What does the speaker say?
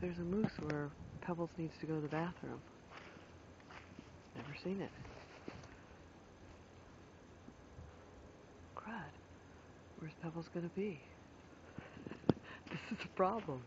there's a moose where Pebbles needs to go to the bathroom. Never seen it. Crud. Where's Pebbles gonna be? this is a problem.